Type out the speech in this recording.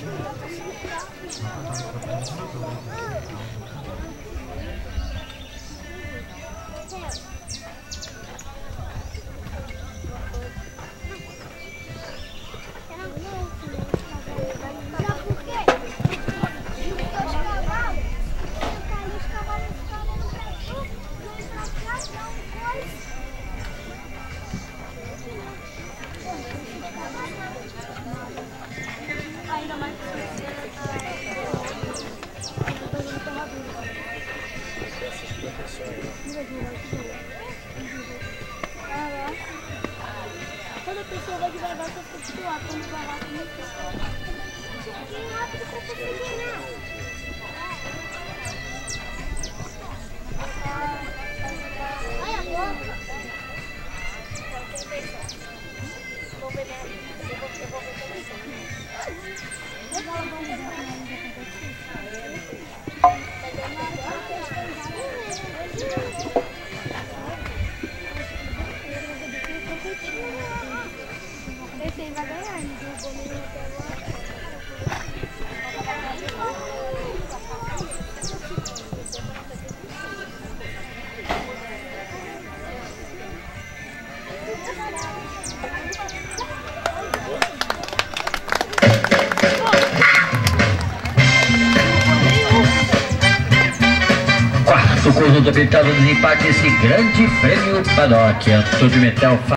Thank you. Quando a pessoa vai devagar, você fica titular. Quando devagar, você não fica. Tem rápido pra você treinar. A. Vou ver, eu vou ver. No Quarto conjunto pintado desempate esse grande prêmio Paddock. Antônio Metel